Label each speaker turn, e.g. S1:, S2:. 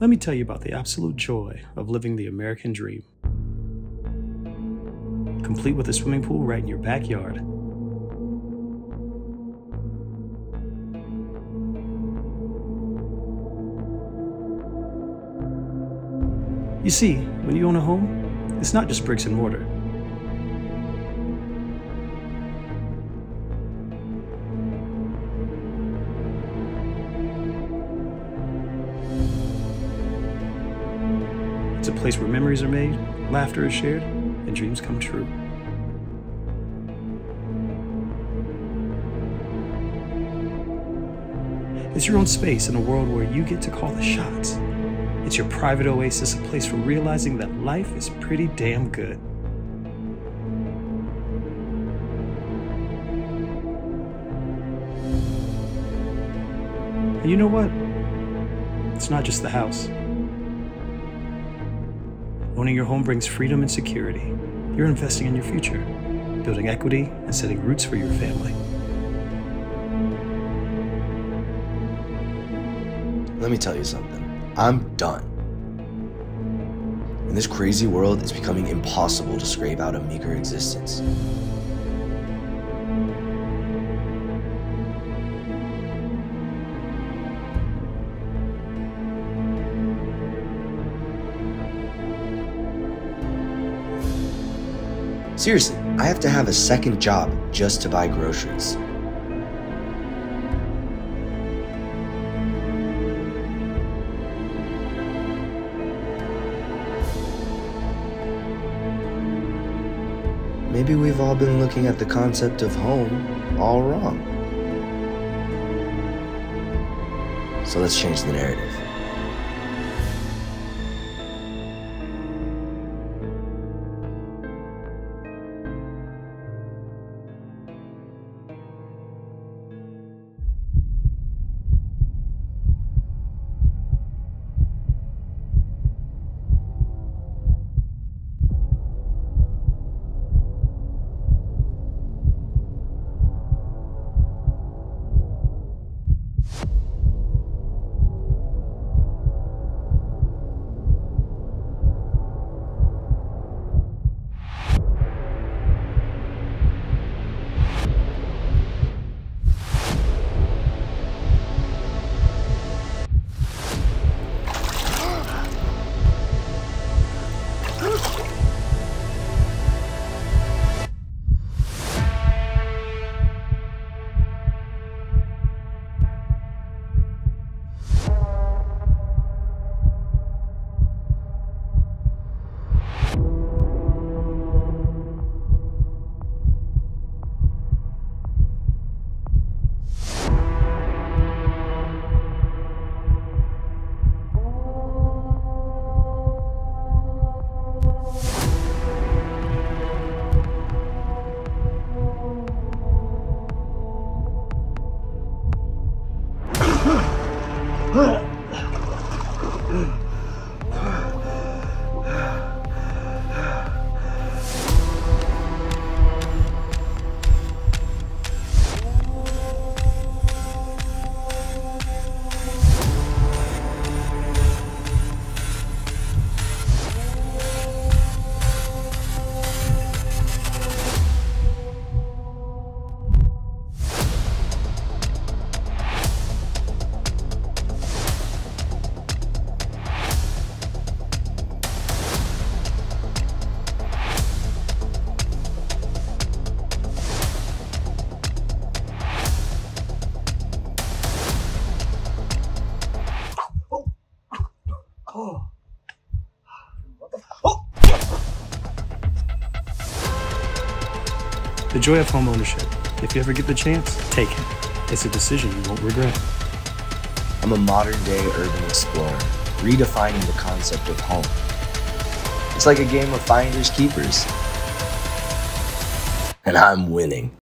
S1: Let me tell you about the absolute joy of living the American dream. Complete with a swimming pool right in your backyard. You see, when you own a home, it's not just bricks and mortar. It's a place where memories are made, laughter is shared, and dreams come true. It's your own space in a world where you get to call the shots. It's your private oasis, a place for realizing that life is pretty damn good. And you know what? It's not just the house. Owning your home brings freedom and security. You're investing in your future, building equity and setting roots for your family.
S2: Let me tell you something. I'm done. In this crazy world, it's becoming impossible to scrape out a meager existence. Seriously, I have to have a second job just to buy groceries. Maybe we've all been looking at the concept of home all wrong. So let's change the narrative. Huh?
S1: The joy of home ownership. If you ever get the chance, take it. It's a decision you won't regret.
S2: I'm a modern day urban explorer, redefining the concept of home. It's like a game of finders keepers. And I'm winning.